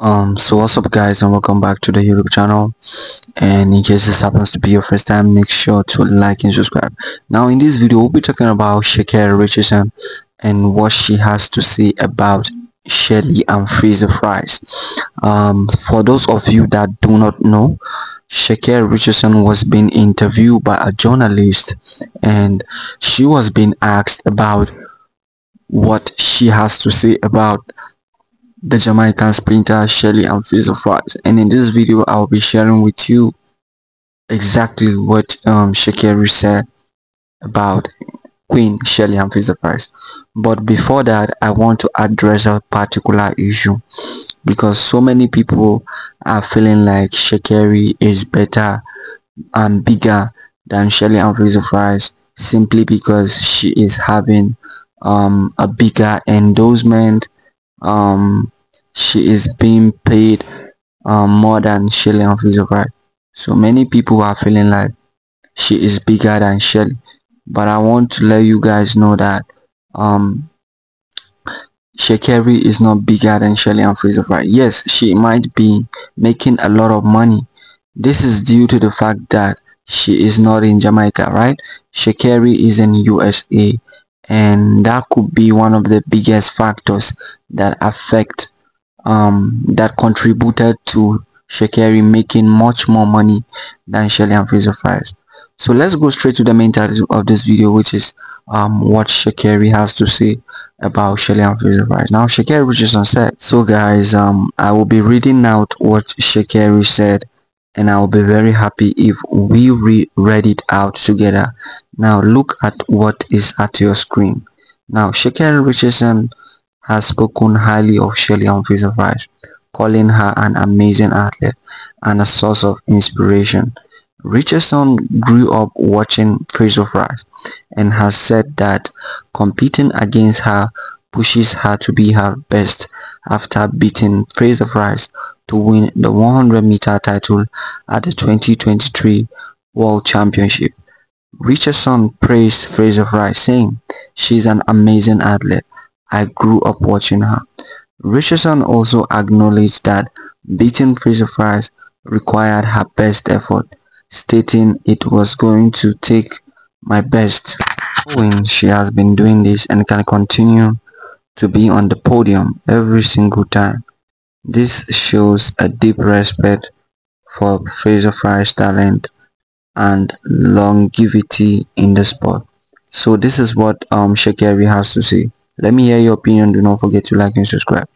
um so what's up guys and welcome back to the youtube channel. And in case this happens to be your first time make sure to like and subscribe. Now in this video we'll be talking about Sha'Carri Richardson and what she has to say about Shelly-Ann Fraser-Pryce um for those of you that do not know Sha'Carri Richardson was being interviewed by a journalist and she was being asked about what she has to say about the Jamaican sprinter Shelly-Ann Pryce and in this video I'll be sharing with you exactly what um Sha'Carri said about Queen Shelly-Ann Pryce but before that I want to address a particular issue because so many people are feeling like Sha'Carri is better and bigger than Shelly and Fries simply because she is having um, a bigger endorsement um, she is being paid um, more than Shelly-Ann Pryce. So many people are feeling like she is bigger than Shelly. But I want to let you guys know that um, Sha'Carri is not bigger than Shelly-Ann Pryce. Yes, she might be making a lot of money. This is due to the fact that she is not in Jamaica, right? Sha'Carri is in USA and that could be one of the biggest factors that affect um, that contributed to Sha'Carri making much more money than Shelly-Ann Fraser-Pryce. So let's go straight to the main title of this video which is um, what Sha'Carri has to say about Shelly-Ann Fraser-Pryce. Now Sha'Carri Richardson said, so guys um, I will be reading out what Sha'Carri said and I will be very happy if we re read it out together. Now look at what is at your screen. Now Sha'Carri Richardson has spoken highly of Shelly-Ann Fraser-Pryce, calling her an amazing athlete and a source of inspiration. Richardson grew up watching Fraser-Pryce and has said that competing against her pushes her to be her best after beating Fraser-Pryce to win the 100 meter title at the 2023 World Championship. Richardson praised Fraser-Pryce saying, she's an amazing athlete I grew up watching her. Richardson also acknowledged that beating Fraser-Pryce required her best effort, stating it was going to take my best. When she has been doing this and can continue to be on the podium every single time. This shows a deep respect for Fraser-Pryce' talent and longevity in the sport. So this is what um Sha'Carri has to say. Let me hear your opinion. Do not forget to like and subscribe.